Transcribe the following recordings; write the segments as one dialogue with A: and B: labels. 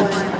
A: one.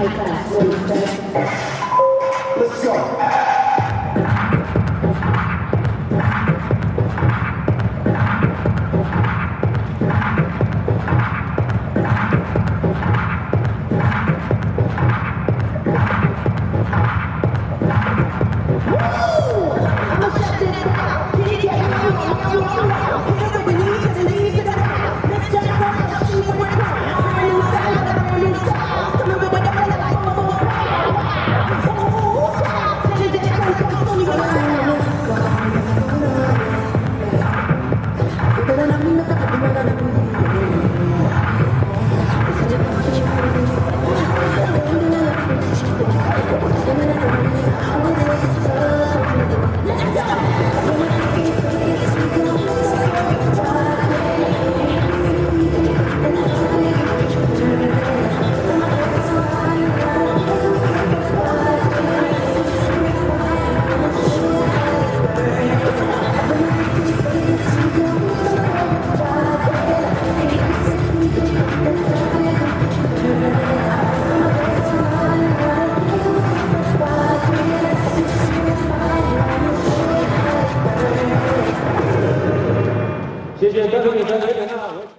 A: Let's
B: go. じゃあね。